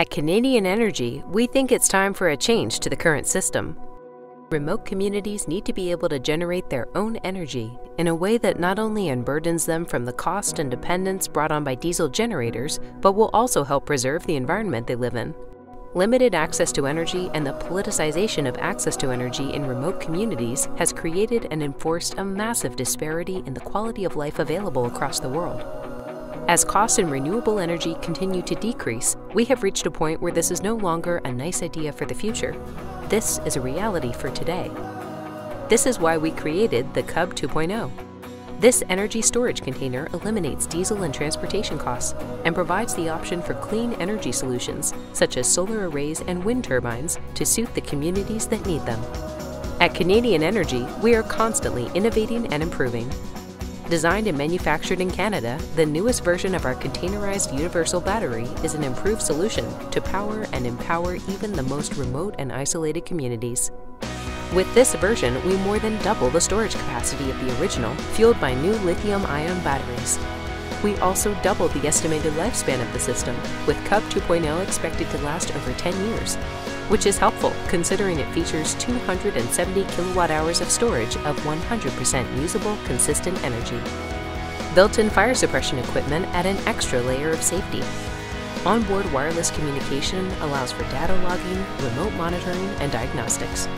At Canadian Energy, we think it's time for a change to the current system. Remote communities need to be able to generate their own energy in a way that not only unburdens them from the cost and dependence brought on by diesel generators, but will also help preserve the environment they live in. Limited access to energy and the politicization of access to energy in remote communities has created and enforced a massive disparity in the quality of life available across the world. As costs in renewable energy continue to decrease, we have reached a point where this is no longer a nice idea for the future. This is a reality for today. This is why we created the Cub 2.0. This energy storage container eliminates diesel and transportation costs and provides the option for clean energy solutions, such as solar arrays and wind turbines, to suit the communities that need them. At Canadian Energy, we are constantly innovating and improving, Designed and manufactured in Canada, the newest version of our containerized universal battery is an improved solution to power and empower even the most remote and isolated communities. With this version, we more than double the storage capacity of the original, fueled by new lithium ion batteries. We also doubled the estimated lifespan of the system, with Cub 2.0 expected to last over 10 years, which is helpful considering it features 270 kilowatt hours of storage of 100% usable, consistent energy. Built-in fire suppression equipment add an extra layer of safety. Onboard wireless communication allows for data logging, remote monitoring, and diagnostics.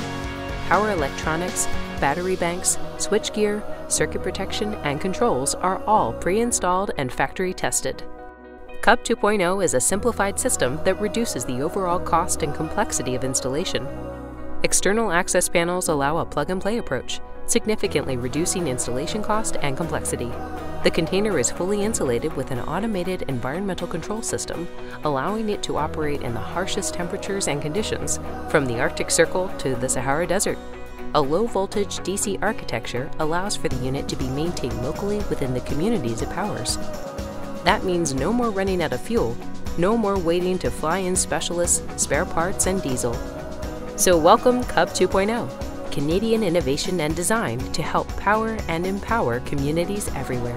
Power electronics, battery banks, switchgear, circuit protection, and controls are all pre-installed and factory tested. Cub 2.0 is a simplified system that reduces the overall cost and complexity of installation. External access panels allow a plug-and-play approach, significantly reducing installation cost and complexity. The container is fully insulated with an automated environmental control system, allowing it to operate in the harshest temperatures and conditions, from the Arctic Circle to the Sahara Desert. A low-voltage DC architecture allows for the unit to be maintained locally within the communities it powers. That means no more running out of fuel, no more waiting to fly in specialists, spare parts, and diesel. So welcome Cub 2.0, Canadian innovation and design to help power and empower communities everywhere.